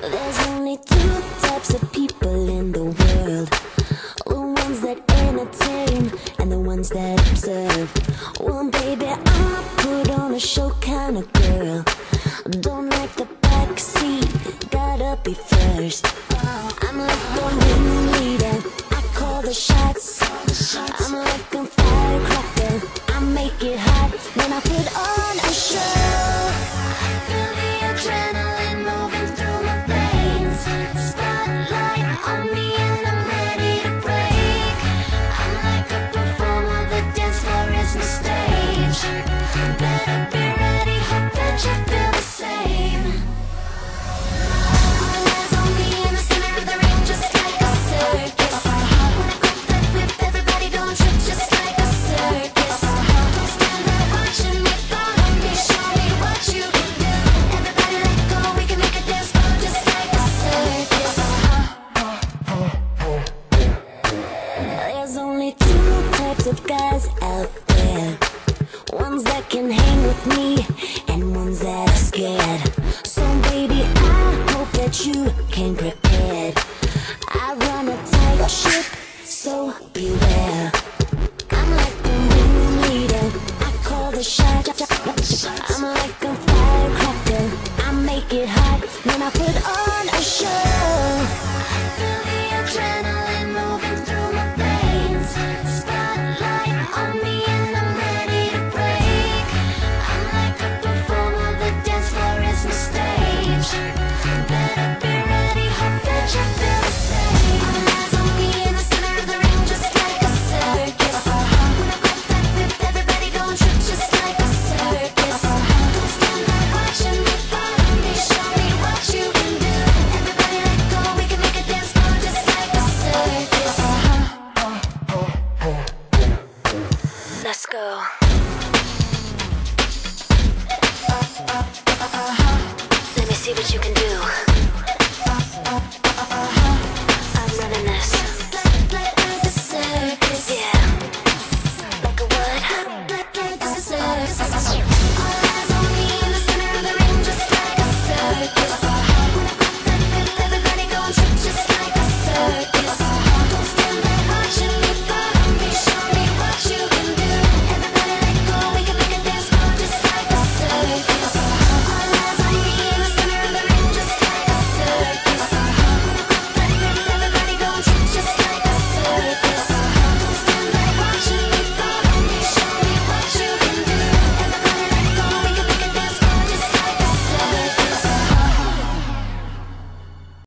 There's only two types of people in the world. The ones that entertain and the ones that observe. Well, baby, I put on a show kind of girl. Don't like the backseat, gotta be first. I'm like the ringleader, I call the shots. I'm like a guys out there. Ones that can hang with me And ones that are scared. So baby, I hope that you came prepared I run a tight ship So be Let's go. Let me see what you can do.